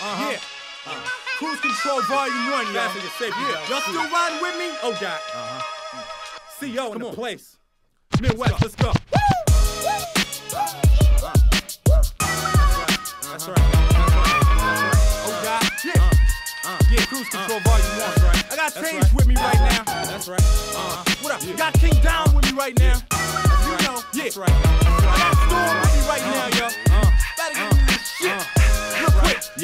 Uh-huh. Yeah. Cruise Control Volume 1, y'all. Fasten your safety Yeah. Y'all still riding with me? Oh, God. Uh-huh. CO in Come the on. place. Midwest, let's go. That's right. That's right. Oh, God. Yeah. Yeah, Cruise Control Volume 1. Right. I got That's Change right. with me right now. That's right. Uh, What up? Got KingDom with me right now. You know, yeah. That's right. That's I right. got Storm with me right now, yo.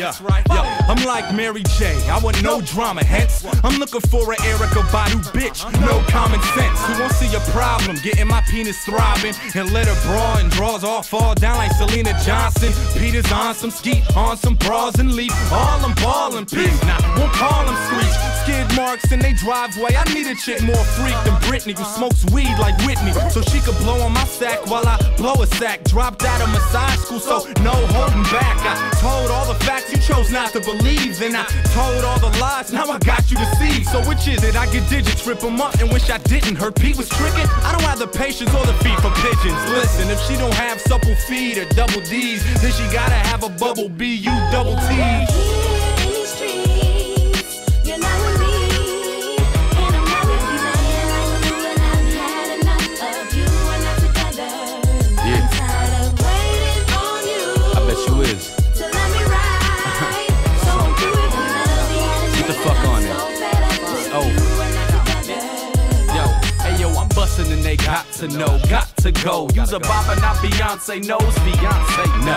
Yeah. That's right. Yo, I'm like Mary J. I want no drama, hence I'm looking for an Erykah Badu uh-huh. bitch. No common sense. Who won't see a problem getting my penis throbbing and let her bra and drawers all fall down like Selena Johnson. Peter's on some skeet, on some bras and leaf. All them ballin' pigs. Nah, won't call them screech. Skid marks in they driveway. I need a chick more freak than uh-huh. Britney who uh-huh. smokes weed like Whitney, so she could blow on my sack while I blow a sack. Dropped out of massage school, so no holding back. I told all the facts you chose not to believe. Then I told all the lies, now I got you deceived. So which is it? I get digits, rip them up, and wish I didn't. Her Pete was tricking. I don't have the patience or the feet for pigeons. Listen, if she don't have supple feet or double D's, then she gotta have a bubble B U double T. to know, got to go. Use a bopper, not Beyonce knows, Beyonce no.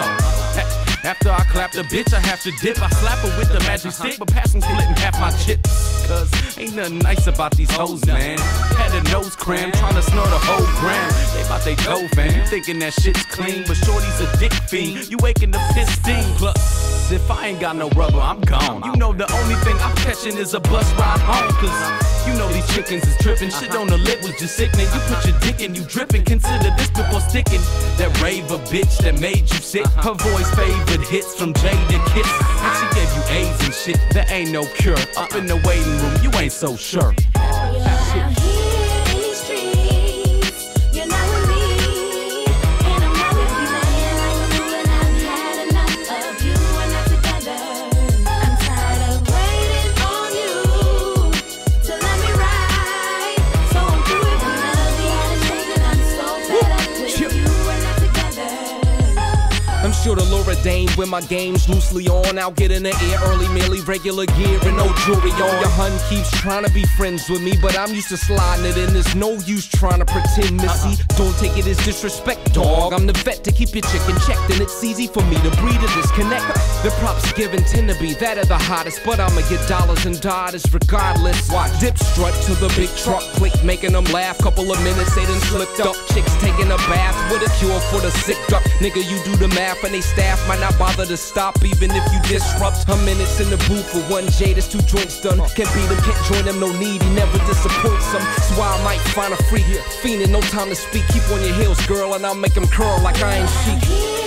After I clap the bitch, I have to dip. I slap her with the magic stick, but pass 'em splitting half my chips. Cause ain't nothing nice about these hoes, man. Had a nose cram, trying to snort a whole gram. They bout they dough, fam. You thinking that shit's clean, but shorty's a dick fiend. You waking the piss steam. Plus, if I ain't got no rubber, I'm gone. You know the only thing I'm catching is a bus ride home. Cause you know these chickens is tripping. Shit on the lip was just sickening. You put your dick in, you dripping. Consider this before sticking. That raver bitch that made you sick. Uh-huh. Her voice favorite hits from Jada Kiss. And she gave you AIDS and shit. There ain't no cure. Up in the waiting room, you ain't so sure. Laura when my game's loosely on. I'll get in the air early, merely regular gear and no jewelry on. Your hun keeps trying to be friends with me, but I'm used to sliding it in. There's no use trying to pretend, missy. Uh-uh. Don't take it as disrespect, dog. I'm the vet to keep your chicken checked, and it's easy for me to breed a disconnect. The props given tend to be that of the hottest, but I'ma get dollars and dollars regardless. Watch dip strut to the big truck, click, making them laugh. Couple of minutes, they done slipped up. Chicks taking a bath with a cure for the sick duck. Nigga, you do the math, and they staff might not bother to stop, even if you disrupt. A minutes in the booth for one J, that's two joints done. Can't beat them, can't join them, no need, he never disappoints them. So I might find a freak, fiending, no time to speak. Keep on your heels, girl, and I'll make them curl like I ain't chic.